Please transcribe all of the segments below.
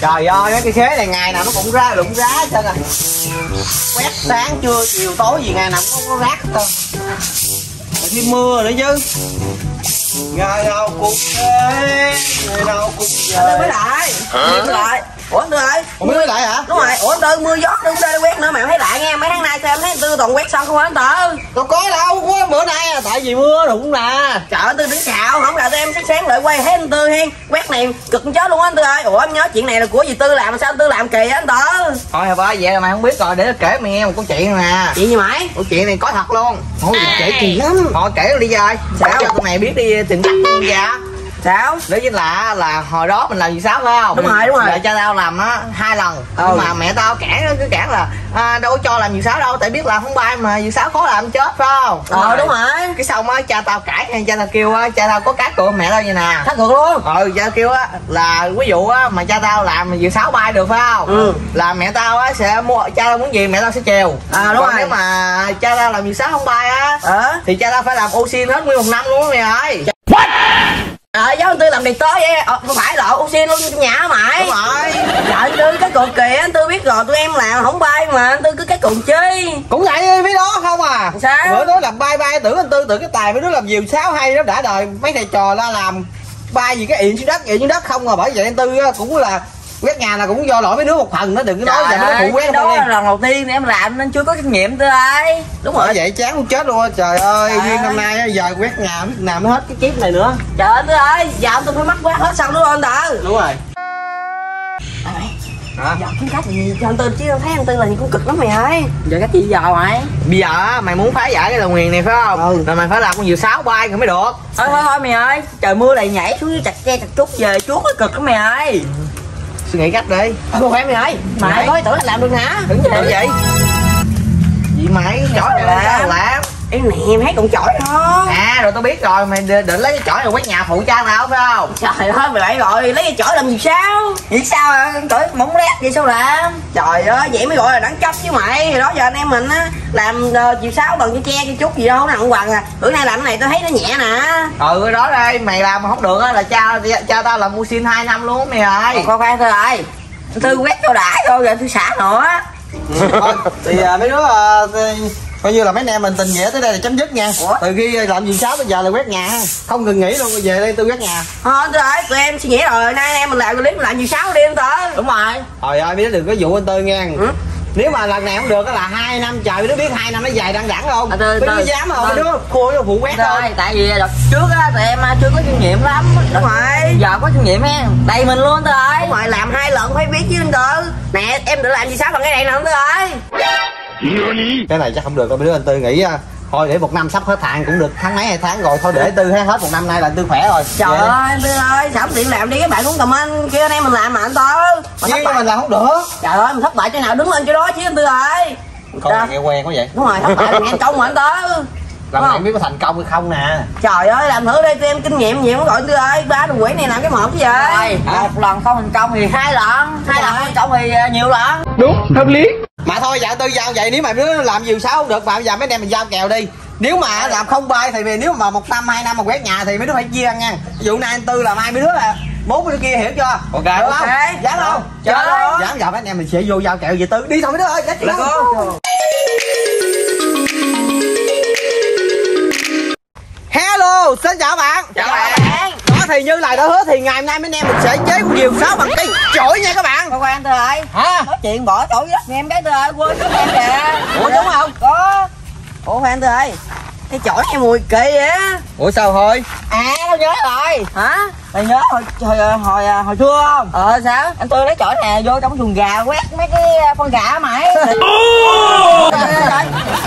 trời ơi cái khế này ngày nào nó cũng ra đụng rá hết trơn à. Quét sáng trưa chiều tối gì ngày nào cũng có rác hết trơn. Rồi thêm mưa nữa chứ. Ngày nào cũng thế ngày nào cũng về lại. Lại Ủa anh Tư ơi Ủa, mới lại hả? Đúng rồi. Ủa anh Tư mưa gió đừng đây quét nữa. Mà em thấy lại nghe mấy tháng nay sao em thấy anh Tư toàn quét xong không hả anh Tư đâu có đâu có bữa nay à tại vì mưa đụng nè. Trời ơi Tư đứng xạo không là tụi em sáng sáng lại quay thấy anh Tư hen. Quét này cực chết luôn á anh Tư ơi. Ủa em nhớ chuyện này là của gì Tư làm sao anh Tư làm kỳ á anh Tư? Thôi ba vậy là mày không biết rồi để kể mày nghe một câu chuyện nè. Chuyện gì mày? Câu chuyện này có thật luôn. Thôi kể kỳ lắm. Thôi kể đi rồi Sao? cho tụi mày biết đi tìm cách dạ Sao? Đó chính là là hồi đó mình làm gì sao phải không? Đúng rồi, đúng rồi. Là cha tao làm á hai lần. Ừ. nhưng mà mẹ tao cản nó cứ cản là à, đâu có cho làm gì sao đâu tại biết là không bay mà gì sao khó làm chết phải không? Ờ đúng rồi. Cái xong á cha tao cãi hay cha tao kêu á cha tao có cá cược mẹ tao vậy nè. Thắt ngược luôn? Ừ cha tao kêu á là ví dụ á mà cha tao làm mà dự sáu bay được phải không? Ừ. là mẹ tao á sẽ mua cha tao muốn gì mẹ tao sẽ chèo À, đúng còn rồi. nếu mà cha tao làm dự sáu không bay á Ờ. thì cha tao phải làm oxy hết nguyên một năm luôn á mày ơi Trời giáo anh Tư làm điện tới vậy. Ờ, không phải lộ oxy luôn trong nhà mày đúng rồi. Trời anh Tư cái cột kìa anh Tư biết rồi tụi em làm không bay mà anh Tư cứ cái cột chi. Cũng vậy mấy đó không à. Sao? bữa đó làm bay bay tưởng anh tư tưởng cái tài mấy đứa làm diều sáo hay đó đã đời mấy thầy trò la làm. Bay gì cái ịn xuống đất ịn xuống đất không à bởi vậy anh tư á, cũng là quét nhà là cũng do lỗi mấy đứa một phần nó đừng có nói vậy mấy đứa phụ quét đó là lần đầu tiên em làm nên chưa có kinh nghiệm Tư ơi Đúng rồi. vậy chán muốn chết luôn á trời ơi Trời riêng năm nay á, giờ quét nhà biết làm mới hết cái kiếp này nữa. Trời ơi Tư ơi Giờ anh Tư phải mắc quá hết xong đúng không anh Tư đúng rồi. Hả? Giờ cái cách gì? Cho anh Tư chứ thấy anh Tư là gì cũng cực lắm mày ơi. Giờ cách gì giờ mày bây giờ á, mày muốn phá giải cái đầu nguyền này phải không? Ừ. rồi mày phải làm con diều sáo bay rồi mới được. Thôi thôi thôi mày ơi Trời mưa này nhảy xuống chặt tre chặt trúc về chuốt nó cực lắm mày ơi suy nghĩ cách đi. Thôi không phải mày ơi. Mày có ý tưởng là làm được hả đứng gì vậy gì mày Sao này làm? Sao làm Em thấy còn chổi không à rồi tao biết rồi mày định lấy cái chổi này quét nhà phụ cha tao phải không? Trời ơi mày lại rồi lấy cái chổi làm gì sao? Vậy sao à chổi mỏng lét vậy sao làm Trời ơi vậy mới gọi là đẳng cấp chứ mày. Thì đó giờ anh em mình á Làm uh, chiều sáu bằng cái che cái chút gì đâu nặng quằn à. Bữa nay làm cái này tao thấy nó nhẹ nè. Ừ đó đây mày làm mà không được á là cha cha tao làm mua xin 2 năm luôn mày ơi. Khoan khoan thôi rồi Tư quét cho đã rồi giờ tôi xả nữa. Thôi, thì à, mấy đứa à, thì, coi như là mấy anh em mình tình nghĩa tới đây là chấm dứt nha. Ủa? từ khi làm gì sáu bây giờ là quét nhà. Không ngừng nghỉ luôn về đây tôi quét nhà. Thôi tôi ơi tụi em suy nghĩ rồi. Nay anh em mình làm clip mình làm chiều sáu đi em Tư đúng rồi. Trời ơi mấy đứa đừng có dụ anh tư nha Ừ. nếu mà lần này không được á là hai năm trời mấy đứa biết hai năm nó dài đằng đẵng không? À, mấy đứa dám không đứa khua vô phụ quét thôi. Rồi, tại vì đợt trước á, tụi em à, chưa có kinh nghiệm lắm. Đúng rồi. Giờ có kinh nghiệm ha Đầy mình luôn tụi ơi. Đúng rồi, làm hai lần phải biết chứ anh Tư. Nè, em được làm gì sao bằng cái này nè anh Tư ơi cái này chắc không được đâu mấy đứa anh tư nghĩ à, thôi để một năm sắp hết hạn cũng được tháng mấy hai tháng rồi thôi để tư hết hết một năm nay là tư khỏe rồi. Trời Về. ơi, anh Tư ơi, sao tiện làm đi các bạn cũng comment kêu anh em mình làm mà anh Tư. Mà bại. mình làm không được. Trời ơi, mình thất bại chỗ nào đứng lên chỗ đó chứ anh Tư ơi. Con nghe quen quá vậy. Đúng rồi, thất bại là nghe công mà anh Tư làm này không? biết có thành công hay không nè. Trời ơi, làm thử đi tụi em kinh nghiệm nhiều gọi anh Tư ơi Ba đồ quỷ này làm cái một cái gì Hả? Một lần không thành công thì hai lần Hai lần không thành công thì à, nhiều lần. Đúng hợp lý. Mà thôi dạ tư giao vậy nếu mà đứa làm nhiều sáu không được mà bây giờ mấy anh em mình giao kèo đi. Nếu mà làm không bay thì vì nếu mà một năm hai năm mà quét nhà thì mấy đứa phải chia ăn nha. Ví dụ nay anh tư làm hai mấy đứa là bốn đứa kia hiểu chưa? Ok. Được không? Ok. dám không? Chơi dám giờ mấy anh em mình sẽ vô giao kèo về tư. Đi thôi mấy đứa ơi chết Let's go. Hello xin chào bạn. Chào bạn. đó thì như lời đã hứa thì ngày hôm nay mấy anh em mình sẽ chế con diều sáu bằng cây chổi nha các bạn. Khoan khoan Tư ơi hả? Nói chuyện bỏ đất nghe em cái Tư ơi quên cái em kìa Ủa, đúng không? Có. Ủa khoan Tư ơi Cái chổi nghe mùi kỳ vậy ủa sao thôi? À tao nhớ rồi. Hả? Mày nhớ hồi hồi hồi, hồi xưa không? Ờ sao? Anh Tư lấy chổi nè vô trong chuồng gà quét mấy cái con gà á mày.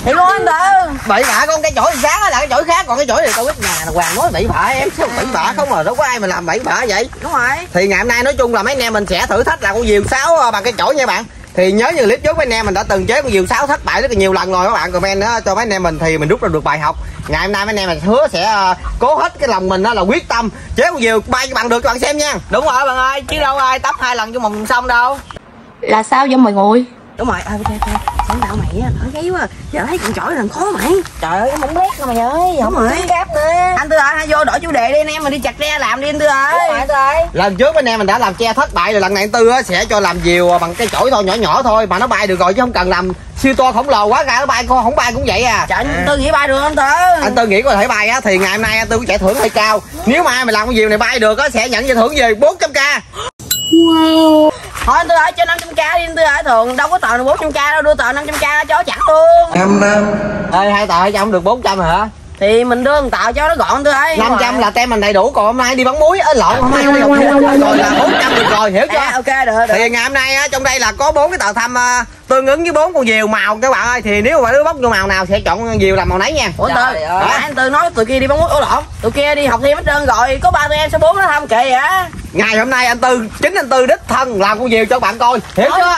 Thiệt luôn anh Tư. Bậy bạ con cái chổi sáng là cái chổi khác còn cái chổi này tao quét nhà là hoàng nói bậy bạ em. Sao bậy bạ không à đâu có ai mà làm bậy bạ vậy. Đúng rồi. Thì ngày hôm nay nói chung là mấy anh em mình sẽ thử thách là con diều sáo ờ, bằng cái chổi nha bạn thì nhớ như clip trước mấy anh em mình đã từng chế con diều sáo thất bại rất là nhiều lần rồi các bạn. Comment đó cho mấy anh em mình thì mình rút ra được bài học. Ngày hôm nay mấy anh em mình hứa sẽ ờ, cố hết cái lòng mình đó là quyết tâm chế con diều bay cho bạn được cho bạn xem nha. Đúng rồi bạn ơi chứ đâu ai tấp hai lần cho mình xong đâu. Là sao vậy mọi người? Đúng rồi à, ok ok Con tao mày á, thở gáy quá. Giờ thấy con chổi làm khó mày. Trời ơi cái mỏng lét nè mày ơi. Không rồi. cáp nè Anh Tư ơi, hai vô đổi chủ đề đi anh em mình đi chặt tre làm đi anh Tư ơi. Đúng rồi ơi. Lần trước anh em mình đã làm tre thất bại rồi lần này anh tư á, sẽ cho làm diều bằng cái chổi thôi nhỏ nhỏ thôi mà nó bay được rồi chứ không cần làm siêu to khổng lồ quá ra nó bay con không bay cũng vậy à. Trời anh Tư nghĩ bay được không Tư? Anh tư nghĩ có thể bay á thì ngày hôm nay anh tư có giải thưởng hơi cao. Nếu mà ai mà làm con diều này bay được á sẽ nhận giải thưởng về 400 k Thôi anh Tư ơi cho 500k đi anh Tư ơi Thường đâu có tờ 400k đâu đưa tờ 500k cho chặt luôn. Ơi hai tờ cho không được 400 hả? Thì mình đưa một tờ cho nó gọn Tư ơi 500 là tem mình đầy đủ còn hôm nay đi bắn muối ở lộn hôm nay đi học rồi là 400 được rồi hiểu À, chưa ok được được. Thì ngày hôm nay á trong đây là có bốn cái tờ thăm à, tương ứng với bốn con diều màu các bạn ơi thì nếu mà đứa bóc vô màu nào sẽ chọn con diều làm màu nấy nha. Ủa Trời Tư, ơi. anh Tư nói tụi kia đi bóng ổ lộn. Tụi kia đi học thêm hết trơn rồi Có ba tụi em số 4 nó thăm kì vậy ngày hôm nay anh tư chính anh tư đích thân làm con diều cho bạn coi. Hiểu chưa?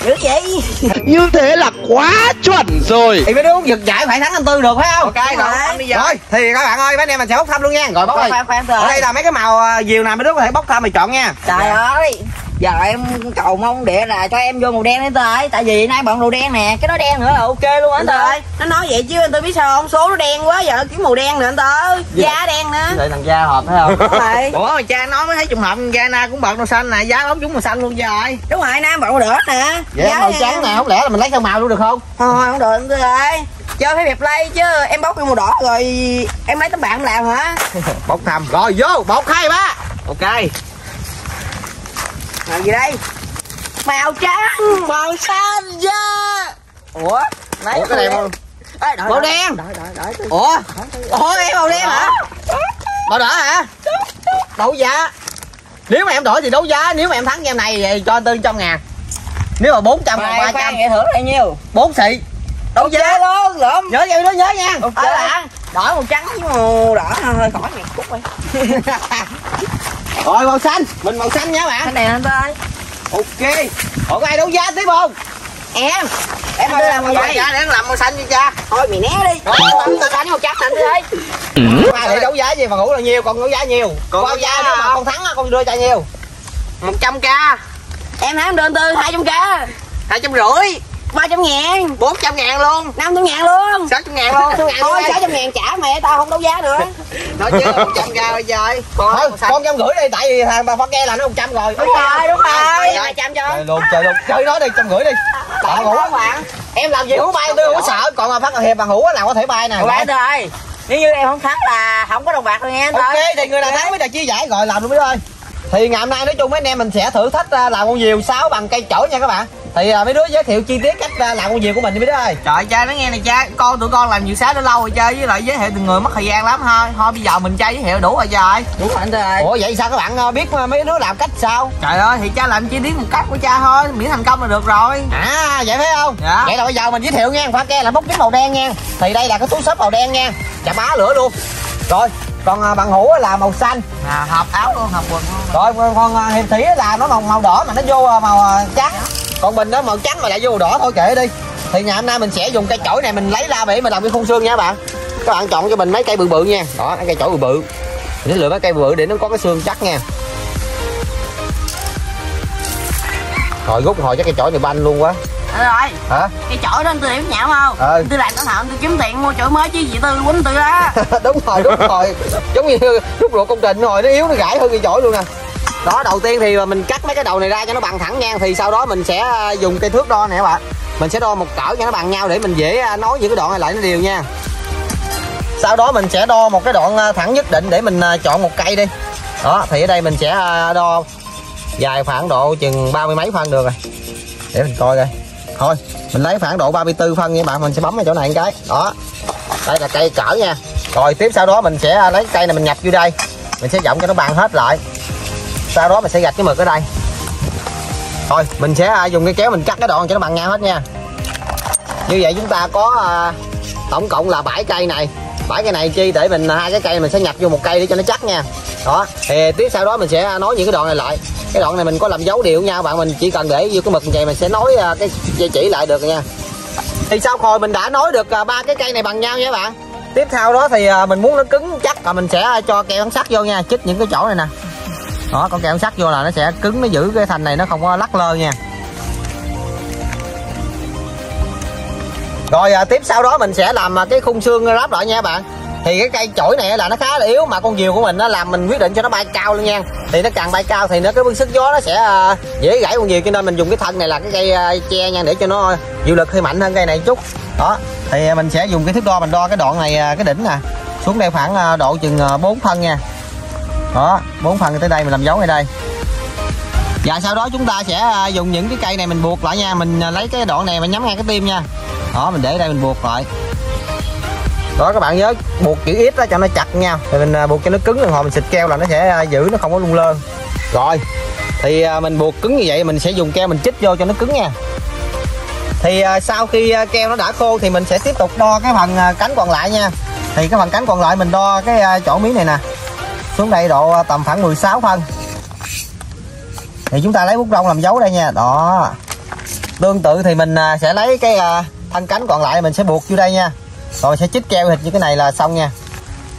dữ vậy. Như thế là quá chuẩn rồi. Thì mấy đứa giật giải phải thắng anh tư được phải không? Ok, rồi, anh đi giờ. rồi thì các bạn ơi mấy anh em mình sẽ bốc thăm luôn nha. Rồi bóc Khoan, ơi khoan, khoan, Tư ở đây là mấy cái màu à, diều nào mấy đứa có thể bốc thăm mà chọn nha. Trời ơi giờ em cầu mong địa là cho em vô màu đen đi tới tại vì nay bận màu đen nè cái đó đen nữa là ok luôn á Anh Tư ơi, nó nói vậy chứ anh Tư biết sao không? Số nó đen quá, giờ nó kiếm màu đen nữa anh Tư Da đen nữa. Để thằng da hợp phải không? Rồi, ủa mà cha nói mới thấy trùng hợp da na cũng bận màu xanh nè giá bóng chúng màu xanh luôn trời. Đúng rồi, nam bận màu đỏ nè. Vậy Giá màu trắng này không lẽ là mình lấy theo màu luôn được không? Thôi không được anh ơi Chơi phải đẹp play chứ, em bóc cái màu đỏ rồi em lấy tấm em làm hả? bốc thăm rồi vô một hai ba ok Làm gì đây? Màu trắng. Màu xanh da. Ủa lấy ủa cái này màu Ê, đợi, màu đợi, đen. đợi, đợi, đợi, Tư. ủa? Ủa em màu đen hả? Màu đỏ hả? Đấu giá. Nếu mà em đổi thì đấu giá. Nếu mà em thắng game này thì cho anh tư trăm ngàn. Nếu mà 400 còn Mày 300 khoan nghệ thưởng bao nhiêu? Bốn xị. Đấu giá. luôn lượm. Nhớ vậy đó nhớ nha. Ở bạn, đổi màu trắng với màu đỏ. Hơi khỏi mày cút đi rồi màu xanh. Mình màu xanh nha bạn. Cái này anh Tư ơi ok. Còn có ai đấu giá tiếp không? Em. Em Tư làm màu gì? cha để làm màu xanh cho cha. Thôi mày né đi. Anh Tư đánh màu trắng anh ơi Không ai để đấu giá gì mà ngủ là nhiều còn đấu giá nhiều. Còn đấu giá nếu mà con thắng á, con đưa cha nhiều. 100k Em thắng đơn Tư 200k hai trăm rưỡi 300 ngàn. 400 ngàn luôn. 500 ngàn luôn. 600 ngàn luôn. Thôi 600 ngàn trả mẹ tao không đấu giá nữa. Nói chứ 100 k rồi trời thôi con trăm rưỡi đi tại vì thằng bà phát ke là nó một trăm rồi. Đúng rồi đúng rồi. Rồi. 200 cho. Chơi luôn chơi luôn chơi nó đi trăm rưỡi đi. Không bạn em làm gì cũng bay tôi không có sợ. Còn mà phát hiệp bằng á là có thể bay nè. Rồi Tư ơi Nếu như em không thắng là không có đồng bạc đâu nha anh ok thì người nào thắng mới được chia giải. Rồi làm luôn biết ơi. Thì ngày hôm nay nói chung mấy anh em mình sẽ thử thách à, làm con diều sáo bằng cây chổi nha các bạn thì à, mấy đứa giới thiệu chi tiết cách à, làm con diều của mình đi mấy đứa ơi Trời cha nói nghe này cha, con tụi con làm nhiều sáng đã lâu rồi chơi với lại giới thiệu từng người mất thời gian lắm thôi. Thôi bây giờ mình chơi giới thiệu đủ rồi trời. Đúng rồi anh ơi ủa vậy sao các bạn à, biết à, mấy đứa làm cách sao Trời ơi thì cha làm chi tiết một cách của cha thôi, miễn thành công là được rồi. à vậy phải không Dạ. vậy là bây giờ mình giới thiệu nha pha ke là bốc kính màu đen nha thì đây là cái túi xốp màu đen nha chà bá lửa luôn rồi còn à, bằng hữu á là màu xanh À, hợp áo luôn, hợp quần luôn. rồi còn- hiệp thủy là nó màu màu đỏ mà nó vô màu trắng còn mình đó màu trắng mà lại vô màu đỏ thôi kệ đi. Thì ngày hôm nay mình sẽ dùng cây chổi này mình lấy ra để mình làm cái khung xương nha các bạn. Các bạn chọn cho mình mấy cây bự bự nha. Đó mấy cây chổi bự bự. Mình lựa mấy cây bự bự để nó có cái xương chắc nha. Rồi rút hồi chắc cây chổi này banh luôn quá. Tư ơi hả? Cái chổi đó anh Tư điểm nhảm không. Anh Tư làm cẩn thận Tư kiếm tiền mua chổi mới chứ gì Tư quýnh Tư á. Đúng rồi đúng rồi. Giống như rút ruột công trình rồi nó yếu nó gãy hơn cây chổi luôn nè đó, đầu tiên thì mình cắt mấy cái đầu này ra cho nó bằng thẳng nha thì sau đó mình sẽ à, dùng cây thước đo nè các bạn. Mình sẽ đo một cỡ cho nó bằng nhau để mình dễ à, nối những cái đoạn này lại nó đều nha. Sau đó mình sẽ đo một cái đoạn à, thẳng nhất định để mình chọn một cây đi. Đó, thì ở đây mình sẽ đo dài khoảng độ chừng ba mươi mấy phân được rồi. Để mình coi coi. Thôi, mình lấy khoảng độ 34 phân nha bạn, mình sẽ bấm vào chỗ này một cái. Đó, đây là cây cỡ nha. Rồi, tiếp sau đó mình sẽ lấy cây này mình nhập vô đây. Mình sẽ giọng cho nó bằng hết lại sau đó mình sẽ gạch cái mực ở đây. Thôi mình sẽ à, dùng cái kéo mình cắt cái đoạn cho nó bằng nhau hết nha. Như vậy chúng ta có à, tổng cộng là 7 cây này. Bảy cây này chi để mình à, hai cái cây mình sẽ nhập vô một cây để cho nó chắc nha. Đó thì tiếp sau đó mình sẽ à, nối những cái đoạn này lại. Cái đoạn này mình có làm dấu đều nhau bạn mình chỉ cần để vô cái mực như vậy mình sẽ nối cái dây chỉ lại được nha. Thì sau hồi mình đã nối được ba cái cây này bằng nhau nha bạn. Tiếp theo đó thì mình muốn nó cứng chắc là mình sẽ cho keo sắt vô nha chích những cái chỗ này nè đó con keo sắt vô là nó sẽ cứng nó giữ cái thành này nó không có lắc lơ nha. Rồi à, tiếp sau đó mình sẽ làm à, cái khung xương lắp lại nha bạn. Thì cái cây chổi này là nó khá là yếu mà con diều của mình nó làm mình quyết định cho nó bay cao luôn nha. Thì nó càng bay cao thì nó cái sức gió nó sẽ à, dễ gãy con diều. Cho nên mình dùng cái thân này là cái cây che tre nha để cho nó chịu lực hơi mạnh hơn cây này chút. Đó thì mình sẽ dùng cái thước đo mình đo cái đoạn này cái đỉnh nè. Xuống đây khoảng độ chừng 4 phân nha đó bốn phân tới đây mình làm dấu ngay đây. Và sau đó chúng ta sẽ à, dùng những cái cây này mình buộc lại nha. Mình à, lấy cái đoạn này mình nhắm ngay cái tim nha. Đó, mình để đây mình buộc lại. Đó, các bạn nhớ buộc chữ ít đó cho nó chặt nha. Thì mình à, buộc cho nó cứng đồng hồi mình xịt keo là nó sẽ giữ, nó không có lung lên rồi, thì mình buộc cứng như vậy mình sẽ dùng keo mình chích vô cho nó cứng nha. Thì sau khi keo nó đã khô thì mình sẽ tiếp tục đo cái phần cánh còn lại nha. Thì cái phần cánh còn lại mình đo cái chỗ miếng này nè xuống đây độ à, tầm khoảng 16 phân. Thì chúng ta lấy bút rong làm dấu đây nha. Đó. Tương tự thì mình à, sẽ lấy cái à, thân cánh còn lại mình sẽ buộc vô đây nha. Rồi sẽ chích keo thịt như cái này là xong nha.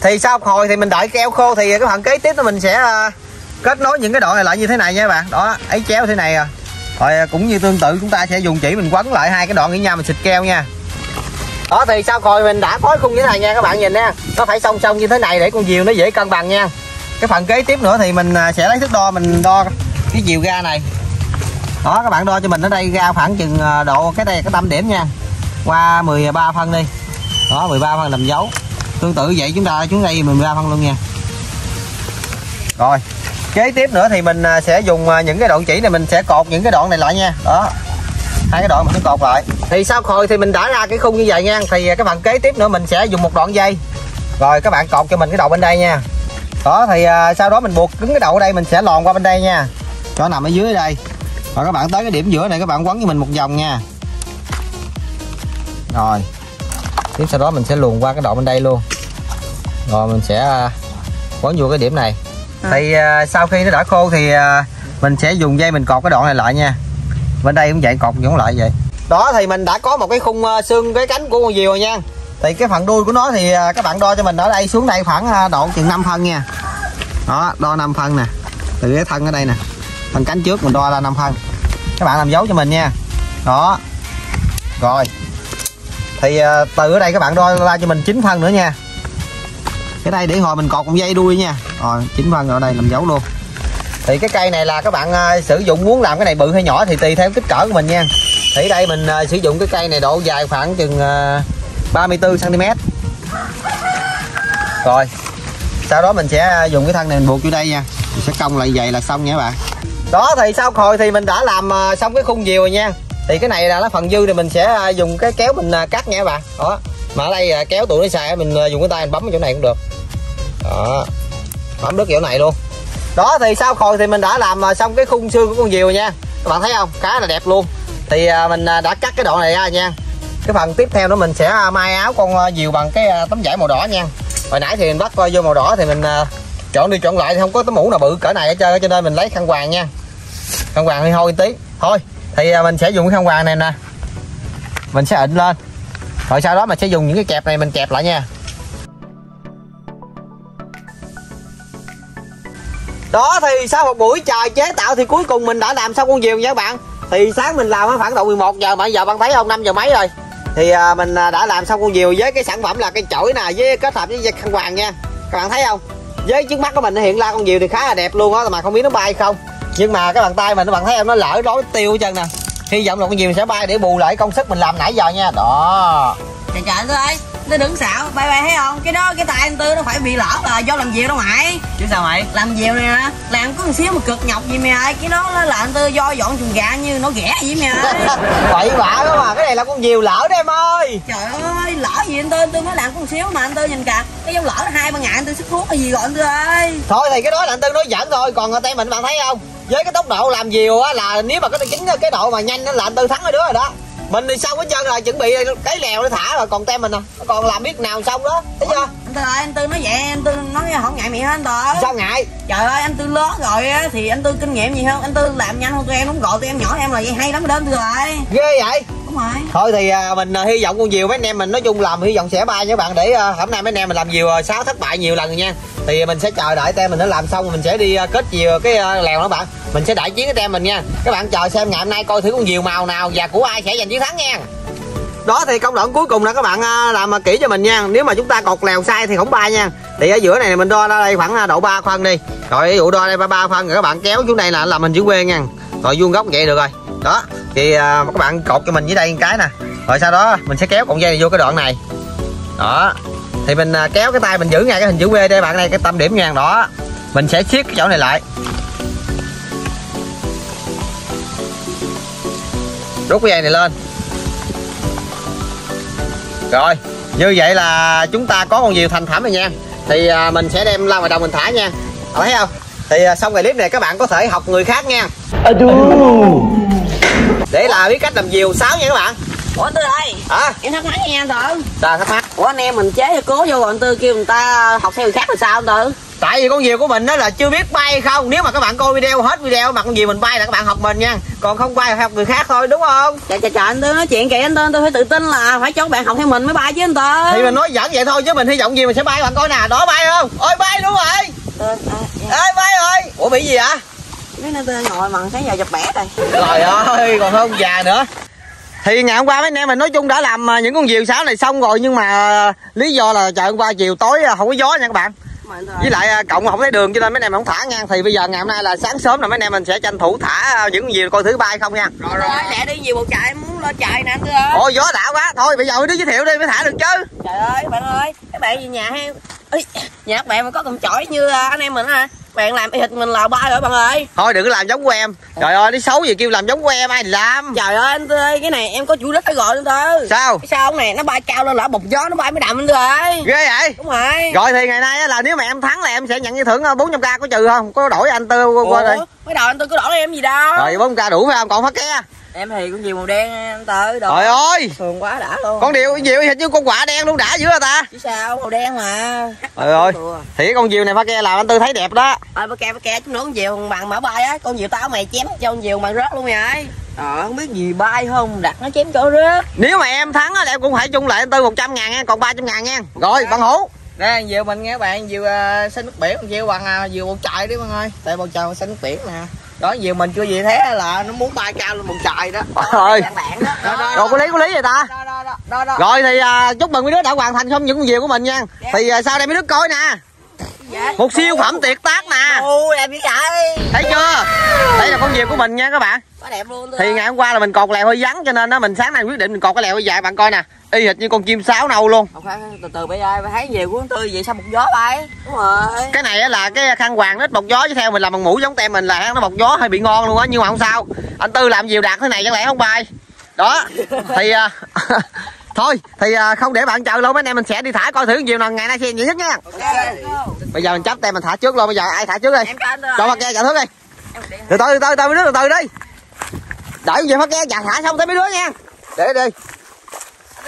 Thì sau một hồi thì mình đợi keo khô thì cái phần kế tiếp thì mình sẽ kết nối những cái đoạn này lại như thế này nha bạn. Đó, ấy chéo thế này à. Rồi cũng như tương tự chúng ta sẽ dùng chỉ mình quấn lại hai cái đoạn với nhau mình xịt keo nha. Đó, thì sau hồi mình đã phối khung như thế này nha các bạn, nhìn nha nó phải song song như thế này để con diều nó dễ cân bằng nha cái phần kế tiếp nữa thì mình à, sẽ lấy thước đo, mình đo cái chiều ga này. Đó, các bạn đo cho mình ở đây ra khoảng chừng à, độ cái đây, cái tâm điểm nha. Qua 13 phân đi. Đó 13 phân làm dấu. Tương tự vậy chúng ta xuống đây 13 phân luôn nha. Rồi, kế tiếp nữa thì mình à, sẽ dùng những cái đoạn chỉ này mình sẽ cột những cái đoạn này lại nha. Đó, hai cái đoạn mình cứ cột lại. Thì sau khôi thì mình đã ra cái khung như vậy nha. Thì cái phần kế tiếp nữa mình sẽ dùng một đoạn dây. Rồi, các bạn cột cho mình cái đầu bên đây nha đó thì à, sau đó mình buộc cứng cái đầu ở đây mình sẽ lòn qua bên đây nha. Cho nằm ở dưới đây. Rồi các bạn tới cái điểm giữa này các bạn quấn cho mình một vòng nha. Rồi. Tiếp sau đó mình sẽ luồn qua cái đoạn bên đây luôn. Rồi mình sẽ à, quấn vô cái điểm này. Thì à, sau khi nó đã khô thì à, mình sẽ dùng dây mình cột cái đoạn này lại nha. Bên đây cũng vậy cột giống lại vậy. Đó thì mình đã có một cái khung à, xương cái cánh của con diều rồi nha thì cái phần đuôi của nó thì à, các bạn đo cho mình ở đây xuống đây khoảng à, độ chừng 5 phân nha. Đó, đo 5 phân nè. Từ cái thân ở đây nè. Phần cánh trước mình đo ra 5 phân. Các bạn làm dấu cho mình nha. Đó. Rồi. Thì à, từ ở đây các bạn đo ra cho mình 9 phân nữa nha. Cái đây để hồi mình cột con dây đuôi nha. Rồi 9 phân ở đây, làm dấu luôn. Thì cái cây này là các bạn sử dụng muốn làm cái này bự hay nhỏ thì tùy theo kích cỡ của mình nha. Thì đây mình sử dụng cái cây này độ dài khoảng chừng 34 cm rồi, sau đó mình sẽ à, dùng cái thân này mình buộc vô đây nha. Mình sẽ cong lại vậy là xong nha các bạn. Đó, thì sau hồi thì mình đã làm à, xong cái khung diều rồi nha. Thì cái này là nó phần dư thì mình sẽ à, dùng cái kéo mình cắt nha các bạn. Đó, mà ở đây kéo tụi nó xài mình dùng cái tay mình bấm ở chỗ này cũng được. Đó, bấm đứt chỗ này luôn. Đó, thì sau hồi thì mình đã làm xong cái khung xương của con diều rồi nha. Các bạn thấy không? Khá là đẹp luôn. Thì mình đã cắt cái đoạn này ra nha cái phần tiếp theo nữa mình sẽ à, may áo con à, diều bằng cái à, tấm vải màu đỏ nha. Hồi nãy thì mình bắt coi vô màu đỏ thì mình chọn đi chọn lại, thì không có tấm mũ nào bự cỡ này hết trơn cho nên mình lấy khăn quàng nha. Khăn quàng hơi hôi tí. Thôi, thì mình sẽ dùng cái khăn quàng này nè. Mình sẽ ịnh lên. Rồi sau đó mình sẽ dùng những cái kẹp này mình kẹp lại nha. Đó, thì sau một buổi trời chế tạo thì cuối cùng mình đã làm xong con diều nha các bạn. Thì sáng mình làm khoảng độ 11 giờ mà, giờ bạn thấy không? 5 giờ mấy rồi? Thì à, mình à, đã làm xong con diều với cái sản phẩm là cái chổi nè với kết hợp với dây khăn hoàng nha. Các bạn thấy không? Với trước mắt của mình hiện ra con diều thì khá là đẹp luôn á mà không biết nó bay không. Nhưng mà cái bàn tay mình các bạn thấy không? Nó lỡ đối tiêu chân nè. Hy vọng là con diều sẽ bay để bù lại công sức mình làm nãy giờ nha. Đó. Trời trời anh tư ơi nó đứng xạo. Bay bay thấy không? Cái đó cái tay anh tư nó phải bị lỡ là do làm việc đâu mày. Chứ sao mày? Làm việc nè làm có một xíu mà cực nhọc gì mày ơi. Cái đó là anh tư do dọn chuồng gà như nó ghẻ vậy mày ơi. Bậy bạ đó mà. Cái này là con diều lỡ đấy em ơi. Trời ơi lỡ gì anh tư? Anh tư mới làm có một xíu mà anh tư nhìn cả cái giống lỡ hai ba ngàn anh tư sức thuốc hay gì gọi anh tư ơi. Thôi thì cái đó là anh tư nói giỡn thôi. Còn tay mình bạn thấy không? Với cái tốc độ làm diều á là nếu mà cái chính cái độ mà nhanh đó là anh tư thắng rồi đứa rồi đó mình thì xong hết trơn rồi chuẩn bị cái lèo để thả rồi còn tem mình à. Còn làm biết nào xong đó thấy chưa? anh tư ơi anh tư nói vậy anh tư nói không ngại miệng hết anh tư. Sao ngại? Trời ơi anh tư lớn rồi á thì anh tư kinh nghiệm gì hơn anh tư làm nhanh hơn tụi em đúng gọi tụi em nhỏ em là vậy hay lắm anh tư rồi. Ghê vậy rồi thôi thì à, mình à, hy vọng con diều mấy anh em mình nói chung làm hy vọng sẽ bay nha các bạn để à, hôm nay mấy anh em mình làm diều à, sáu thất bại nhiều lần rồi nha. Thì mình sẽ chờ đợi tem mình nó làm xong mình sẽ đi à, kết diều cái à, lèo đó bạn. Mình sẽ đại chiến cái tem mình nha. Các bạn chờ xem ngày hôm nay coi thử con diều màu nào và của ai sẽ giành chiến thắng nha. Đó thì công đoạn cuối cùng là các bạn à, làm à, kỹ cho mình nha. Nếu mà chúng ta cột lèo sai thì không bay nha. Thì ở giữa này mình đo ra đây khoảng à, độ 3 phân đi. Rồi ví dụ đo đây ba ba phân rồi các bạn kéo xuống đây là làm hình chữ V nha. Rồi vuông góc vậy được rồi. Đó thì à, các bạn cột cho mình dưới đây một cái nè. Rồi sau đó mình sẽ kéo cọng dây này vô cái đoạn này. Đó. Thì mình à, kéo cái tay mình giữ ngay cái hình chữ V đây bạn này cái tâm điểm ngang đó. Mình sẽ siết cái chỗ này lại. Rút cái dây này lên. Rồi như vậy là chúng ta có con diều thành phẩm rồi nha. Thì à, mình sẽ đem ra ngoài đồng mình thả nha. Thấy không? Thì à, xong cái clip này các bạn có thể học người khác nha để là biết cách làm diều sáo nha các bạn. Ủa tư ơi. À em thắc mắc nha anh tự ta thắc mắc? Ủa anh em mình chế cố vô còn anh tư kêu người ta học theo người khác là sao anh tự tại vì con diều của mình đó là chưa biết bay không. Nếu mà các bạn coi video hết video mà con diều mình bay là các bạn học mình nha. Còn không bay là học người khác thôi đúng không? Trời trời trời anh tư nói chuyện kệ anh tư. Anh tư phải tự tin là phải cho các bạn học theo mình mới bay chứ anh tư. Thì mình nói dẫn vậy thôi chứ mình hy vọng gì mình sẽ bay bạn coi nè. Đó bay không? Ôi bay luôn rồi. Tư, dạ. ơi bay rồi. Ủa bị gì ạ mấy anh tư ngồi mà sáng giờ chụp bẻ rồi. Trời ơi còn hơn già nữa. Thì ngày hôm qua mấy anh em mình nói chung đã làm à, những con diều sáo này xong rồi nhưng mà à, lý do là trời hôm qua chiều tối à, không có gió nha các bạn. Với lại cộng không thấy đường cho nên mấy anh em không thả nha thì bây giờ ngày hôm nay là sáng sớm là mấy anh em mình sẽ tranh thủ thả những con diều coi thử bay không nha. Rồi rồi. Lẹ đi nhiều một chạy em muốn lo chạy nè anh tư ơi ôi gió đã quá. Thôi bây giờ đứa giới thiệu đi mới thả được chứ. Trời ơi bạn ơi các bạn gì nhà hay Ê, nhà các bạn mà có cầm chổi như anh em mình hả bạn làm y hệt mình là ba rồi bạn ơi. Thôi đừng có làm giống của em. Trời ơi nó xấu gì kêu làm giống của em ai làm? Trời ơi anh tư ơi cái này em có chủ đất phải gọi anh tư sao? Cái sao này nó bay cao lên là bọc gió nó bay mới đậm anh tư ơi. Ghê vậy? Đúng rồi. Rồi thì ngày nay á là nếu mà em thắng là em sẽ nhận giải thưởng 400 k có trừ không? Có đổi anh tư qua, đây mới đầu anh tư có đổi em gì đâu? Rồi 400 k đủ phải không? Còn phát ke em thì con gì màu đen anh tư đồ. Trời ơi! Thường quá đã luôn. Con điều diều hình như con quả đen luôn đã dữ hả ta? Chứ sao màu đen mà. Trời ơi! Thì cái con diều này phát ke làm anh tư thấy đẹp đó. Ơi bác ke bác ke chút nữa con diều bằng mã bay á. Con diều tao mày chém cho con diều bằng rớt luôn vậy ờ không biết gì bay không? Đặt nó chém chỗ rớt. Nếu mà em thắng á em cũng phải chung lại anh tư 100 ngàn nha còn 300 ngàn nha. Rồi bằng hữu. Nè, diều mình nghe các bạn, diều uh, xanh nước biển, diều bằng uh, diều bầu trời đấy bạn ơi. Tại bầu trời xanh nước biển nè. Đó, diều mình chưa gì thế là nó muốn bay cao lên bầu trời đó. rồi rồi có lý có lý vậy ta? Đó, đó, đó, rồi thì à, chúc mừng mấy đứa đã hoàn thành xong những con diều của mình nha. Thì à, sau đây mấy đứa coi nè. Một siêu phẩm tuyệt tác nè. Ôi em biết vậy. Thấy chưa? Đây là con diều của mình nha các bạn quá đẹp luôn thì ngày hôm qua là mình cột lèo hơi vắng cho nên đó mình sáng nay quyết định mình cột cái lèo hơi dài bạn coi nè. Y hệt như con chim sáo nâu luôn. Không phải từ từ bây giờ thấy nhiều của tư vậy sao một gió bay đúng rồi. Cái này á là cái khăn hoàng ít bọc gió chứ theo mình làm bằng mũ giống tem mình là nó bọc gió hơi bị ngon luôn á nhưng mà không sao. Anh tư làm diều đạt thế này chẳng lẽ không bay đó. Thì à, thôi thì à, không để bạn chờ lâu mấy anh em mình sẽ đi thả coi thử diều nào ngày nay xem nhiều nhất nha. Bây giờ mình chấp tem mình thả trước luôn bây giờ ai thả trước đi? Cho mặt ke chả thước đi. Từ từ từ từ từ từ đi đợi về phát ke chả thả xong tới mấy đứa nha để đi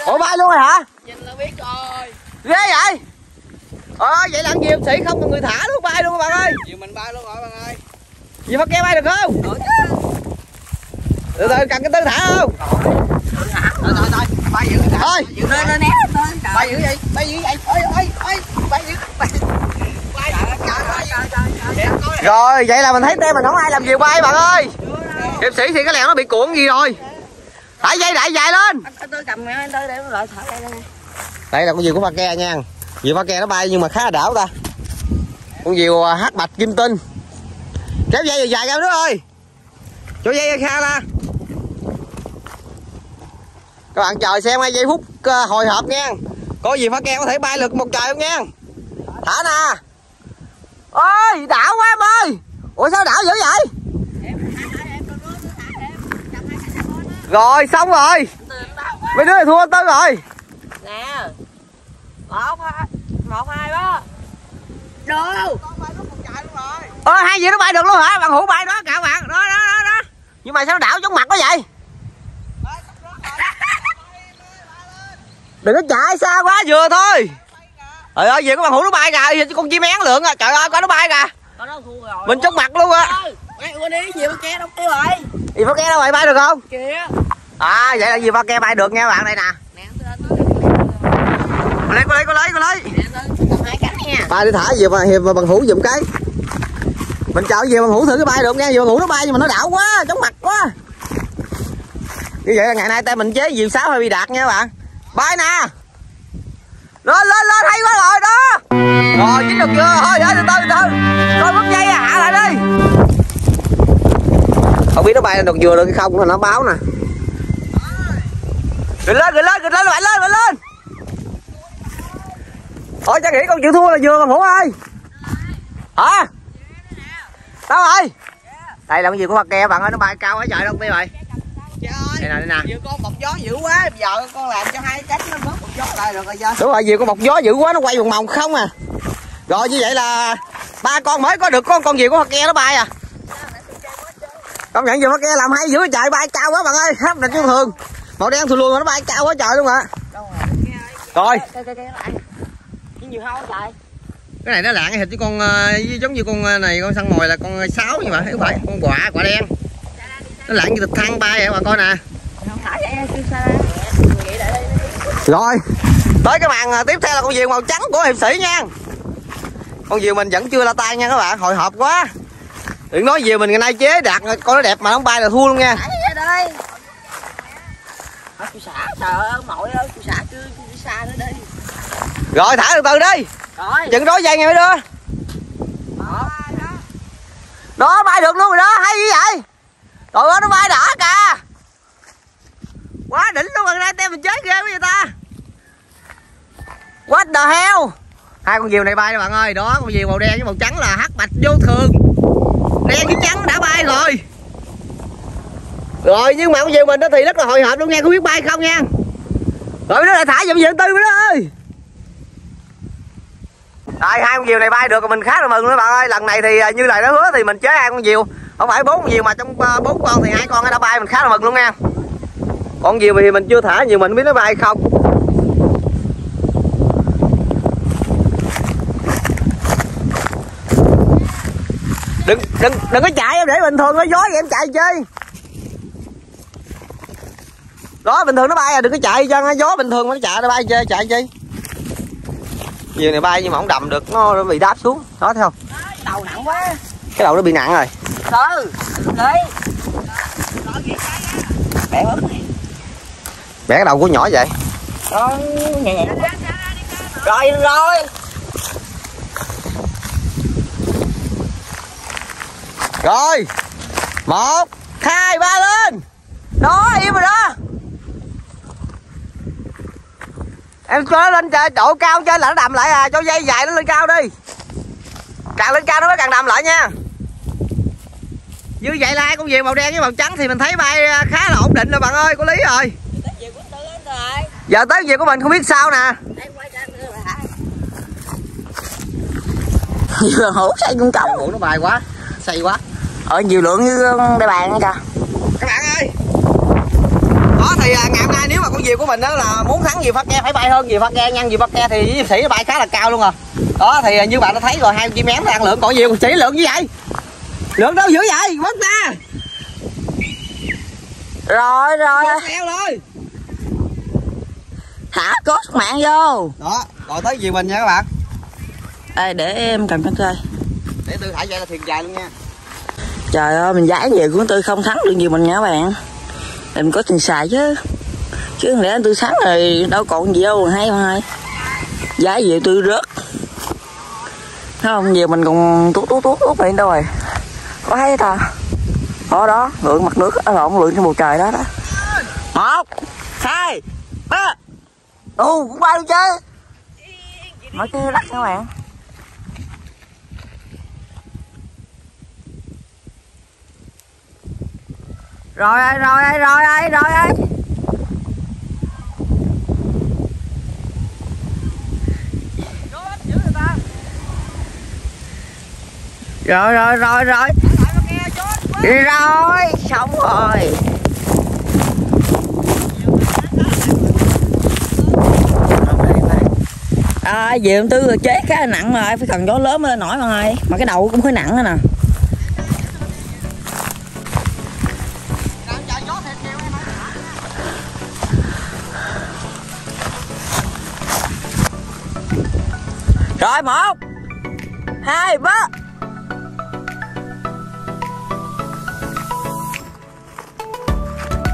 ủa bay luôn rồi hả nhìn là biết rồi ghê vậy ờ vậy là diều sĩ không còn người thả luôn bay luôn các bạn ơi Diều mình bay luôn rồi bạn ơi. Gì phát ke bay được không? Được chứ. Từ từ cần cái tư thả không? Rồi rồi rồi, bay vậy. Thôi, Dừng lên lên né Bay dữ vậy, bay dữ vậy. Ơi ơi ơi, bay dữ. Bay. Rồi vậy là mình thấy tem mình không ai làm diều bay bạn ơi. Hiệp sĩ thì cái lèo nó bị cuộn gì rồi? Thả dây đại dài lên. anh cầm anh để đây là con diều của pha ke nha. Diều pha ke nó bay nhưng mà khá là đảo ta. Con diều à, hát bạch kim tinh. Kéo dây dài ra nữa ơi. Cho dây kha ra. Các bạn chờ xem ngay giây phút ờ, hồi hộp nha. Có gì pha ke có thể bay được một trời không nha. Thả nè. Ôi, đảo quá em ơi. Ủa sao đảo dữ vậy? Rồi xong rồi. Mấy đứa này thua anh Tư rồi. nè một hai một hai đó đâu Ơ hai gì nó bay được luôn hả? Bạn hữu bay đó cả bạn. Đó đó đó đó. Nhưng mà sao nó đảo giống mặt quá vậy? Đừng có chạy xa quá vừa thôi. Trời ơi, về có bạn hữu nó bay kìa, chứ con chim én lượng à. Trời ơi, coi nó bay kìa. có đâu thua rồi Mình trong mặt luôn á. Quên đi gì mà ke đâu tiêu rồi Gì phát ke đâu vậy bay được không? kìa. À vậy là gì phát ke bay được nha bạn đây nè. Cô lấy cô lấy cô lấy cô lấy. Bay đi thả về mà hiệp mà bằng hữu giùm cái. Mình chờ về bằng hữu thử cái bay được nha, bằng hữu nó bay nhưng mà nó đảo quá, chóng mặt quá. như vậy là ngày nay tay mình chế diều sáo hơi bị đạt nha các bạn. Bay nè. Lên lên lên hay quá rồi đó. Rồi chín được chưa? Thôi để từ từ từ từ. Coi bấm dây à, hạ lại đi không biết nó bay lên được vừa được hay không nó báo nè. Gửi lên gửi lên gửi lên bạn lên bạn lên. Thôi cha nghĩ con chịu thua là vừa mà phủ ơi hả? Đâu rồi đây là cái gì của mặt kè bạn ơi nó bay cao quá trời đâu đây rồi. Đây nè đây nè. Vừa con bọc gió dữ quá, bây giờ con làm cho hai cánh nó bớt bọc gió lại được rồi chưa? đúng rồi nhiều con bọc gió dữ quá nó quay vòng vòng không à. Rồi như vậy là ba con mới có được con con diều của ke nó bay à công nhận diều kia làm hay dữ, trời, bay cao quá bạn ơi. Hấp định như thường màu đen thù luôn mà nó bay cao quá trời luôn ạ. Rồi. Cái này nó lạng thịt ờ, với con giống như con ờ, này, con săn mồi là con ờ, sáu nhưng mà không phải, con quả quả đen. Nó lạng như thịt thăng bay vậy bạn coi nè à. rồi. Tới cái màn tiếp theo là con diều màu trắng của hiệp sĩ nha. Con diều mình vẫn chưa la tay nha các bạn, hồi hộp quá đừng nói diều mình ngày nay chế đạt coi nó đẹp mà không bay là thua luôn nha. Đây. Rồi thả từ từ đi. Rồi. chừng rối dây nghe mới đưa đó. Bay được luôn rồi đó hay gì vậy? Trời ơi nó bay đỏ kìa. Quá đỉnh luôn gần đây tem mình chế ghê quá vậy ta. What the hell? Hai con diều này bay nè bạn ơi. Đó con diều màu đen với màu trắng là hắc bạch vô thường đen với trắng đã bay rồi. Rồi, nhưng mà con diều mình đó thì rất là hồi hộp luôn nha không biết bay không nha? Rồi, nó lại thả giùm giùm tư mới đó ơi. Rồi, hai con diều này bay được, mình khá là mừng nữa bạn ơi. Lần này thì à, như lời nó hứa thì mình chế hai con diều. Không phải bốn con diều mà trong à, bốn con thì hai con nó đã bay, mình khá là mừng luôn nha. Con diều thì mình chưa thả nhiều mình không biết nó bay không. Đừng đừng đừng có chạy em để bình thường nó gió vậy em chạy chơi đó bình thường nó bay à đừng có chạy cho nó gió bình thường nó chạy nó bay chơi chạy chi diều này bay nhưng mà không đầm được nó bị đáp xuống đó thấy không Đầu nặng quá. cái đầu nó bị nặng rồi Từ. Đấy. Bẻ bẻ cái đầu của nhỏ vậy Đó, nhẹ nhẹ. Rồi rồi. Rồi một hai ba lên. Đó im rồi đó. Em nó lên trời độ cao trên là nó đầm lại à cho dây dài nó lên cao đi. Càng lên cao nó mới càng đầm lại nha. Như vậy là hai con diều màu đen với màu trắng thì mình thấy bay à, khá là ổn định rồi bạn ơi có lý rồi. Giờ tới việc của mình không biết sao nè. Vừa hổ say cung cống. Nó bài quá xây quá Ở nhiều lượng như đây bàn kìa. các bạn ơi! Đó thì à, ngày hôm nay nếu mà con diều của mình đó là muốn thắng diều phát ke phải bay hơn diều phát ke nha. Diều phát ke thì với sĩ nó bay khá là cao luôn rồi đó thì à, như bạn đã thấy rồi hai con chim én ăn lượng. Còn diều sĩ lượng như vậy? Lượng đâu dữ vậy? Mất ra! Rồi rồi. thôi Thả cốt mạng vô. đó rồi tới diều mình nha các bạn. Ê, để em cầm cho coi. để tư thả dây là thuyền dài luôn nha Trời ơi, mình giải về của tôi không thắng được gì mình nha các bạn. Mình có tiền xài chứ. Chứ không lẽ tôi thắng rồi đâu còn gì đâu hay không hay. Giải về tôi rớt. Thấy không, về mình còn tuốt tuốt tuốt tuốt vậy đâu rồi. Có thấy ta? Đó đó, lượn mặt nước, à, ở lộn lượn trên bầu trời đó đó. Một, hai, ba. Ồ, cũng bay luôn chứ. Nói chứ lắc các bạn. Rồi ơi rồi ơi rồi ơi rồi ơi. Rồi rồi rồi rồi. Rồi xong rồi. À về ông tư chế khá là nặng rồi, phải cần gió lớn mới lên nổi mà ơi. Mà cái đầu cũng hơi nặng rồi nè. Rồi, một. Hai, ba.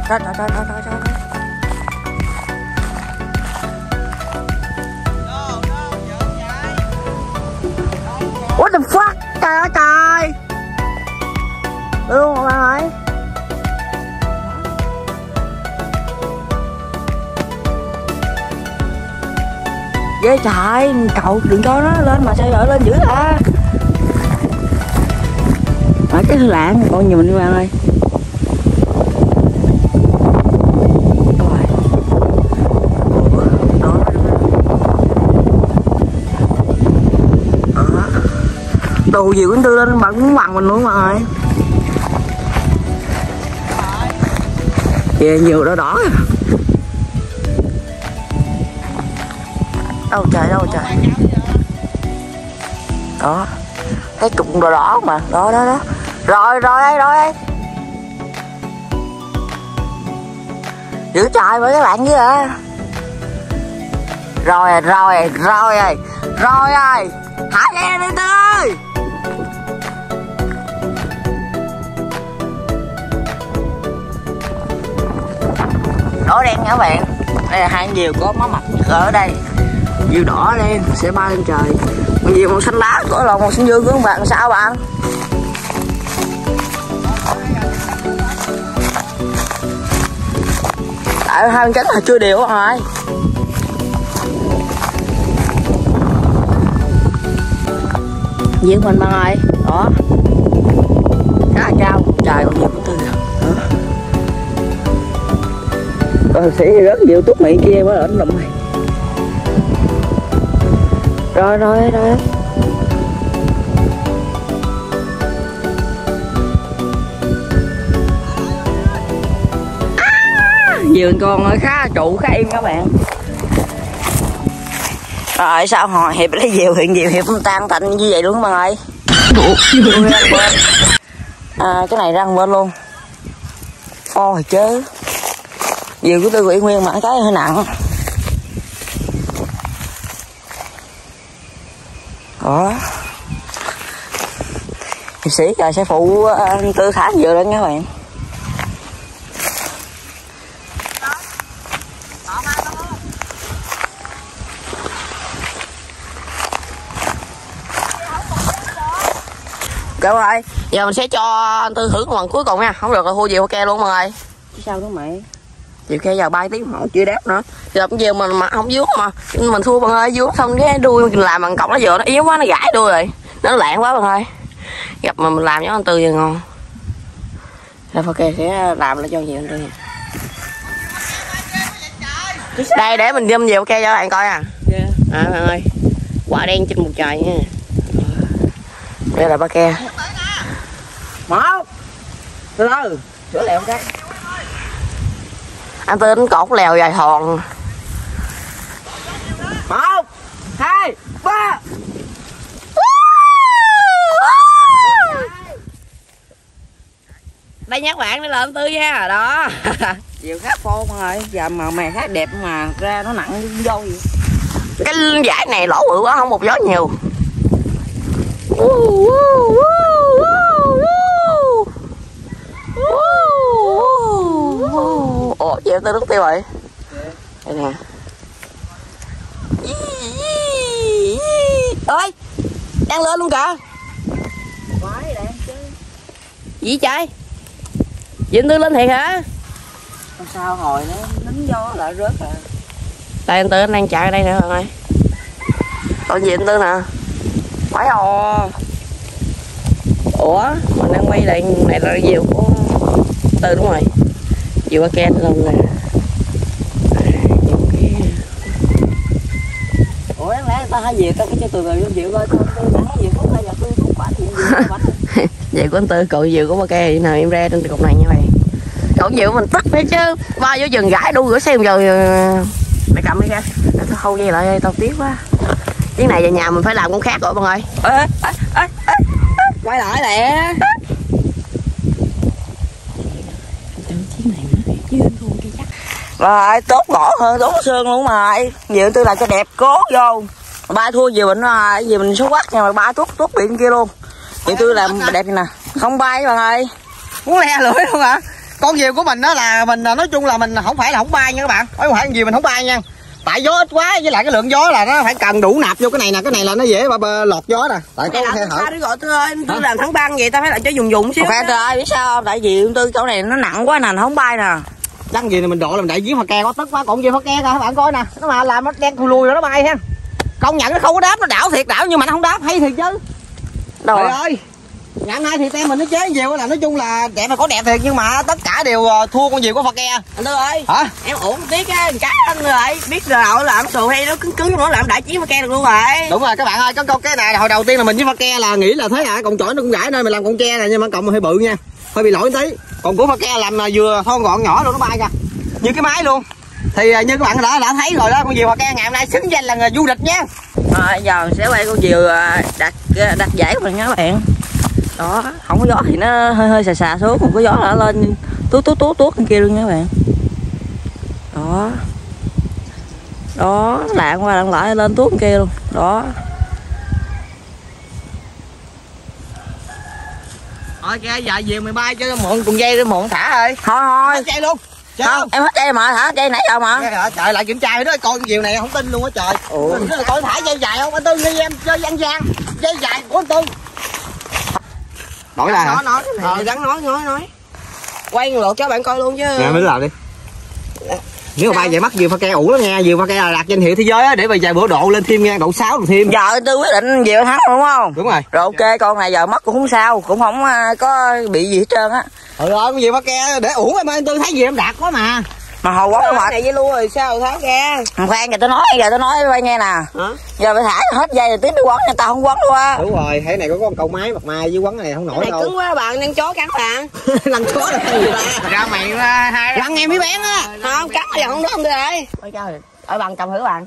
Trời trời trời trời trời trời What the fuck? Trời ơi, trời. Luôn mọi Ghê trời. Cậu đừng cho nó lên mà sao dở lên dữ ta Ở cái lạng con nhìn mình đi bạn ơi Đồ gì cũng tư lên bạn muốn bằng mình luôn mà ơi. Kìa nhiều đỏ đỏ. Đâu trời đâu trời. Đó. Cái cục đỏ đỏ mà. Đó đó đó. Rồi rồi đây rồi đây. Giữ trời với các bạn chứ à Rồi rồi rồi rồi. Rồi rồi. Thả ghe đi Tư ơi. Đổ đen nha các bạn. Đây là hai nhiều có máu mặt ở đây nhiều đỏ đen sẽ bay lên trời. Còn nhiều màu xanh lá, có là màu xanh dương của bạn, sao bạn? Tại hai bên cánh là chưa đều rồi diễn mình bạn ơi Đó. Khá là cao. Trời còn nhiều tư Còn sĩ rất nhiều túc mỹ kia mới ở lụm này. Rồi rồi rồi. À, Vườn con khá trụ khá im các bạn. Rồi sao hồi hiệp lấy diều hiện diều hiệp không tan thành như vậy luôn các bạn ơi. À, cái này răng bên luôn. Ôi chứ diều của tôi quỷ nguyên mà cái hơi nặng. Đó. Hiệp sĩ trời sẽ phụ uh, tư thả dừa lên các bạn. Đúng rồi Giờ mình sẽ cho anh Tư thử con lần cuối cùng nha. Không được là thua gì ok luôn mọi người. Sao đó mày Chiều kia giờ bay tiếng họ chưa đáp nữa. Thì đập nhiều mình mà không vướng mà Mình thua bạn ơi vướng xong cái đuôi mình làm bằng cọc nó vừa nó yếu quá nó gãy đuôi rồi. Nó lạng quá bạn ơi. Gặp mà mình làm cho anh Tư giờ ngon. Rồi ok sẽ làm lại cho nhiều anh Tư đây để mình zoom về ok cho bạn coi à. Yeah. à bạn ơi. Quả đen trên một trời nha. Đây là ba ke một. Từ từ sửa lẹo cái anh tính cột lèo dài thòn. Một hai ba. Đây nhắc bạn để lên tư nha đó. Chiều khác phô mọi người giờ màu mè khác đẹp mà ra nó nặng dâu vậy cái giải này lỗ bự quá không một gió nhiều ủa chị em tôi nước tiêu rồi đây nè. Ơi đang lên luôn kìa. Gì trời? Em tư lên thiệt hả? Sao hồi nó nín gió lại rớt à. Đây anh tư anh đang chạy ở đây nè mọi người. Còn gì anh tư nè? Phải ồ. Ủa mình đang quay lại này là diều của tư đúng rồi diều ba ken luôn nè. Ủa lẽ ta hai diều tao phải cho từ từ diều coi tôi tôi đã diều cũng hay là tôi cũng quả diều vậy của anh tư cậu diều của ba ke vậy nào em ra trên cục này nha mày cậu diều mình tức thế chứ. Ba vô rừng gãi đu rửa xem rồi mày cầm đi ra. Tao hâu dây lại tao tiếc quá. Cái này về nhà mình phải làm con khác rồi ê, ê, ê, ê, quay lại lẹ rồi tốt gõ hơn tốt xương luôn mà nhiều tư là cho đẹp cố vô. Ba thua gì mình gì mình số quát nha mà ba tuốt tuốt điện kia luôn. Nhiều tư làm đẹp nè không bay bạn ơi. Muốn le lưỡi luôn hả? Con diều của mình đó là mình à, nói chung là mình không phải là không bay nha các bạn. Không phải diều mình không bay nha. Tại gió ít quá với lại cái lượng gió là nó phải cần đủ nạp vô cái này nè. Cái này là nó dễ mà bơ- lọt gió nè. Tại có khe nào hở. đi gọi tôi ơi tôi làm thắng băng vậy tao phải làm cho dùng dùng xíu. Phan trời ơi biết sao không? Tại vì tư chỗ này nó nặng quá nè, không bay nè. Chắc gì này mình độ làm đại giếng hoa ke có tức quá còn gì hoa ke coi các bạn coi nè. Nó mà làm nó đen thui lùi rồi nó bay ha. Công nhận nó không có đáp nó đảo thiệt đảo nhưng mà nó không đáp hay thiệt chứ. Trời ơi. Ngày hôm nay thì tem mình nó chế nhiều là nói chung là đẹp là có đẹp thiệt nhưng mà tất cả đều ờ, thua con diều của hoa ke. Anh tư ơi. Hả? Em ổn tiết á cái anh rồi biết rồi làm sù hay nó cứng cứng nó làm đại chiến mà ke được luôn rồi. Đúng rồi các bạn ơi có câu cái này là hồi đầu tiên là mình với pha ke là nghĩ là thế à còn chổi nó cũng gãi nơi mình làm con tre này nhưng mà cộng hơi bự nha hơi bị lỗi tí còn của pha ke làm là vừa thon gọn nhỏ luôn nó bay kìa à. như cái máy luôn thì à, như các bạn đã đã thấy rồi đó con diều pha ke ngày hôm nay xứng danh là người du lịch nha À, giờ sẽ quay con diều à, đặt đặt giải của mình nha các bạn. Đó, không có gió thì nó hơi hơi xà xà xuống, không có gió là nó lên tuốt tuốt tuốt tuốt bên kia luôn nha các bạn. Đó. Đó, lạng qua lạng lại lên tuốt bên kia luôn. Đó. Thôi ke giờ diều mày bay cho mượn cùng dây để mượn thả ơi. Thôi thôi. dây luôn. Chơi Không, em hết dây mà hả? Dây nãy giờ mà. Kìa, trời lại kiểm tra đó coi con diều này không tin luôn á trời. Ủa. Coi thả dây dài không? Anh tư nghi em chơi dân gian dây dài của anh tư. Đổi lại hả? Nói nói ờ. gắn nói nói nói. Quay ngược cho bạn coi luôn chứ. Nè mới làm đi nếu mà bay vậy mắc diều pha ke ủ lắm nha diều pha ke là đạt danh hiệu thế giới á để về vài bữa độ lên thêm nha độ 6 rồi thêm. Giờ tôi quyết định diều thắng đúng không? đúng rồi. Rồi ok, con này giờ mất cũng không sao, cũng không à, có bị gì hết trơn á. ừ ơi con diều pha ke để ủ em ơi tôi thấy gì em đạt quá mà Mà hồi quá cái mệt. này với luôn rồi sao tháo ra Không khoan giờ tôi nói, giờ tôi nói với bay nghe nè. hả Giờ phải thả hết dây rồi tiếp đi quấn, người ta không quấn luôn á. đúng rồi thế này có con cầu máy mặt mai với quấn này không nổi này đâu cứng quá bạn đang chó cắn bạn lần chó là gì ra mày hai lần em mới bén á không cắn là không đó không đây trời, ở bằng cầm thử bạn.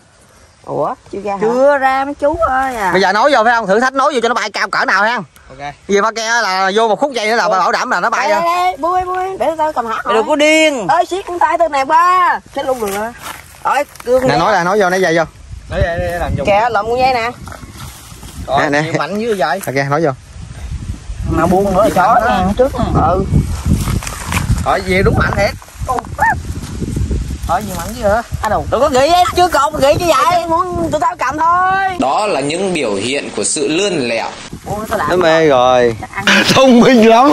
ủa chưa ra hả Chưa ra mấy chú ơi à. bây giờ nói vô phải không thử thách nói vô cho nó bay cao cỡ nào ha Ok. diều pha ke là vô một khúc dây nữa là bảo đảm là nó bay đây bui bui để tao cầm hạt Mày đừng có điên. ơi siết con tay tôi nè ba xích luôn được rồi ơi nè nói là nói vô nó dây vô Để, để, để làm dùng. kìa lộn con dây nè Nè, nè. mạnh dữ vậy. ok nói vô Mà buông nữa chó nè, trước ừ rồi gì đúng mạnh thiệt Thôi gì mạnh chứ hả? à đâu Đừng có nghĩ hết chứ còn nghĩ vậy. vậy muốn tụi tao cầm thôi Đó là những biểu hiện của sự lươn lẹo. Nó mê rồi Thông minh lắm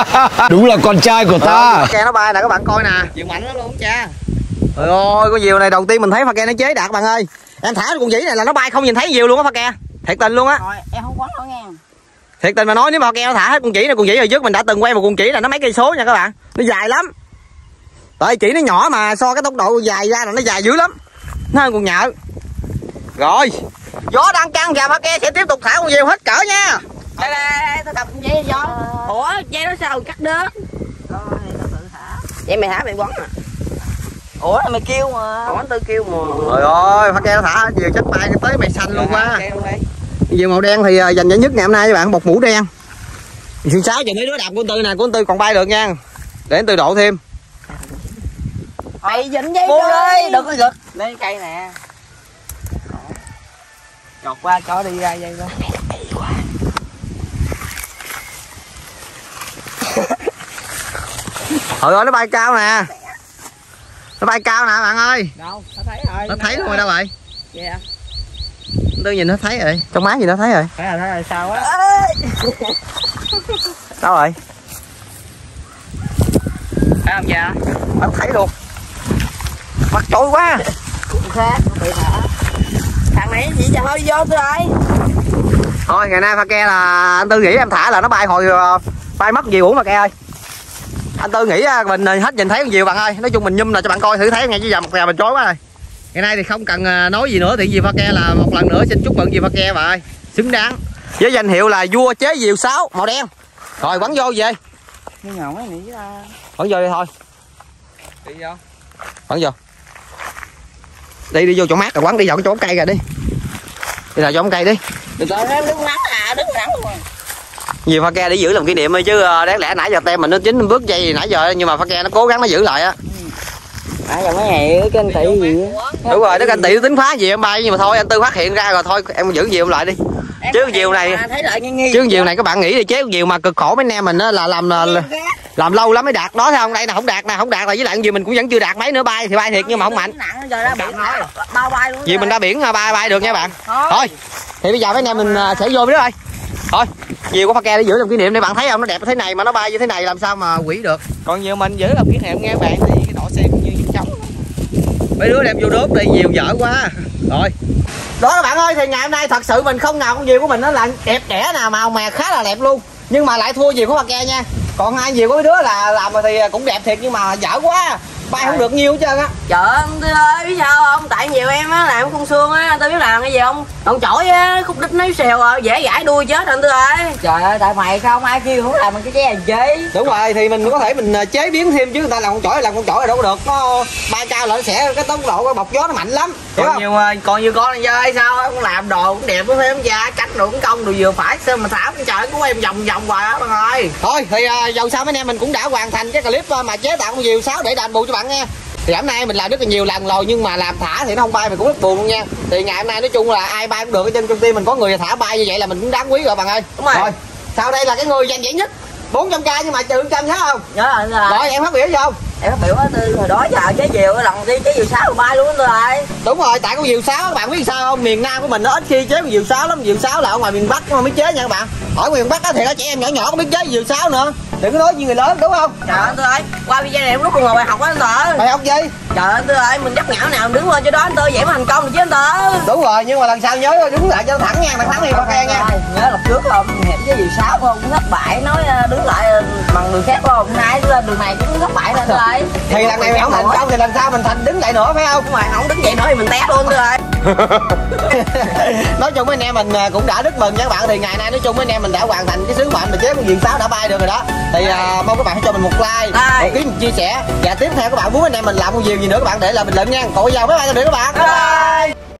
Đúng là con trai của ta pha ke nó bay nè các bạn coi nè Diều mạnh lắm luôn cha. Trời ơi, con diều này đầu tiên mình thấy pha ke nó chế đạt bạn ơi. Em thả con dĩ này là nó bay không nhìn thấy diều luôn á pha ke. Thiệt tình luôn á. rồi em không quấn đâu nha Thiệt tình mà nói nếu mà pha ke nó thả hết con chỉ này con chỉ hồi trước mình đã từng quay một con chỉ là nó mấy cây số nha các bạn. Nó dài lắm. Tại chỉ nó nhỏ mà so cái tốc độ dài ra là nó dài dữ lắm. Nó hơn con nhợ. Rồi. Gió đang căng và pha ke sẽ tiếp tục thả con diều hết cỡ nha. đây đây tao con dây cho ủa dây nó sao cắt đứt vậy mày thả mày quấn à Ủa mày kêu mà. ủa tư kêu mà Trời ơi, ke nó thả diều chết bay tới mày xanh luôn quá. Diều màu đen thì à, dành giải nhất ngày hôm nay các bạn một mũ đen. Thì sáu giờ mấy đứa đạp của tư nè, của tư còn bay được nha. Để tư độ thêm. mày dính dây đi, đừng có giật. Lấy cây nè. Chọt qua chó đi ra dây luôn. Trời ơi nó bay cao nè. Nó bay cao nè bạn ơi. Đâu, tao thấy rồi. Nó thấy luôn rồi đâu vậy? Anh tư nhìn nó thấy rồi. Trong máy gì nó thấy rồi. Thấy rồi, thấy rồi, sao á? Đâu rồi? Thấy không cha? Nó thấy luôn. Mặt trội quá. khác bị thả thằng này gì cho hơi vô tôi ơi Thôi ngày nay pha ke là anh tư nghĩ em thả là nó bay hồi ờ, bay mất gì uổng pha ke ơi. Anh tư nghĩ ờ, mình hết nhìn thấy con diều bạn ơi. Nói chung mình nhum là cho bạn coi thử thấy nghe chứ giờ một gà mình chối quá rồi. Ngày nay thì không cần ờ, nói gì nữa thì diều pha ke là một lần nữa xin chúc mừng diều pha ke bà ơi. Xứng đáng. Với danh hiệu là vua chế diều sáo màu đen. Rồi bắn vô về. Như ngầu mấy nỉ ra. Bắn vô đi thôi. Đi vô. Bắn vô. Đi đi vô chỗ mát rồi quắn đi vào cái chỗ cây rồi đi. Đi vào chỗ cây đi. em đứng à đứng nắng luôn rồi Nhiều pha ke để giữ làm kỷ niệm thôi chứ ờ, đáng lẽ nãy giờ tem mình nó chín bước dây nãy giờ nhưng mà pha ke nó cố gắng nó giữ lại á. À giờ mấy ngày cái anh tỷ gì á. Đúng rồi, nó anh tỷ tính phá gì em bay nhưng mà thôi anh tư phát hiện ra rồi thôi em giữ diều lại đi. Chứ diều này chứ diều này các bạn nghĩ thì chế diều mà cực khổ mấy anh em mình á là làm là, là làm lâu lắm mới đạt đó thấy không? Đây là không đạt nè không đạt là với lại gì mình cũng vẫn chưa đạt mấy nữa bay thì bay thiệt nhưng mà không mạnh. Nặng giờ ra biển bao bay luôn vì mình ra biển à, bay bay được nha bạn. Thôi. thì bây giờ mấy anh em mình à, sẽ vô với nó thôi. Thôi nhiều của pha ke để giữ làm kỷ niệm để bạn thấy không? Nó đẹp thế này mà nó bay như thế này làm sao mà quỷ được. Còn nhiều mình giữ làm kỷ niệm nghe bạn thì cái độ xe cũng như trống mấy đứa đem vô đốt đi nhiều dở quá. Rồi. Đó các bạn ơi thì ngày hôm nay thật sự mình không nào con diều của mình nó là đẹp đẽ nào màu mè khá là đẹp luôn. Nhưng mà lại thua diều của pha ke nha còn hai nhiều có mấy đứa là làm thì cũng đẹp thiệt nhưng mà dở quá bay không được nhiều hết trơn á. Trời Tư ơi, biết sao không? Tại nhiều em á, làm con xương á, tôi biết làm cái gì không? Còn chổi á, khúc đít nó xèo à, dễ gãi đuôi chết anh Tư ơi? Trời ơi tại mày không ai kêu không làm cái làm chi đúng rồi thì mình có thể mình à, chế biến thêm chứ người ta làm con chổi làm con chổi là đâu có được. Nó bay cao là nó sẽ cái tốc độ cái bọc gió nó mạnh lắm hiểu còn không? nhiều còn nhiều con này chơi sao con làm đồ cũng đẹp cũng thêm da cắt đồ cũng công đồ vừa phải sao mà thảo con trời của em vòng vòng hoài á bạn ơi? Thôi thì à, dầu sao mấy anh em mình cũng đã hoàn thành cái clip à, mà chế tạo con diều sáo để đền bù cho bạn nghe thì hôm nay mình làm rất là nhiều lần rồi nhưng mà làm thả thì nó không bay mình cũng rất buồn luôn nha. Thì ngày hôm nay nói chung là ai bay cũng được ở trên công ty mình có người thả bay như vậy là mình cũng đáng quý rồi bạn ơi. Đúng rồi. sau đây là cái người giành giải nhất 400 k nhưng mà trừ trăm nhớ không? Nhớ anh là rồi em phát biểu gì không em phát biểu á tư hồi đó giờ chế diều lần đi chế diều sáu bay luôn tư ơi đúng rồi tại con diều sáo các bạn biết sao không? Miền nam của mình nó ít khi chế con diều sáo lắm diều sáo là ở ngoài miền bắc mà mới chế nha các bạn. Ở miền bắc á thì có trẻ em nhỏ nhỏ có biết chế diều sáo nữa. Đừng có nói như người lớn đúng không? Trời ơi Tư ơi qua video này em còn ngồi bài học á anh Tư mày học gì? Trời ơi Tư ơi mình dắt ngạo nào đứng lên cho đó anh Tư vậy mới thành công được chứ anh Tư đúng rồi nhưng mà lần sau nhớ đứng lại cho nó thẳng nha thằng thắng thì con khen nha nhớ lần trước không hẹp chế diều sáu không? Thất bại nói ờ, đứng lại ờ, bằng đường khác không? Nay lên đường này cũng thất bại lên rồi thì lần này mày không thành công thì lần sau mình thành đứng lại nữa phải không? Rồi không đứng dậy nữa thì mình té luôn ơi. Nói chung mấy anh em mình à, cũng đã rất mừng nha các bạn. Thì ngày nay nói chung mấy anh em mình đã hoàn thành cái sứ mệnh mà chế con diều sáo đã bay được rồi đó. Thì à, mong các bạn hãy cho mình một like Like. một ký một chia sẻ. Và tiếp theo các bạn muốn anh em mình làm con diều gì nữa các bạn để lại bình luận nha. Còn bây giờ bye bye tạm biệt các bạn. Bye.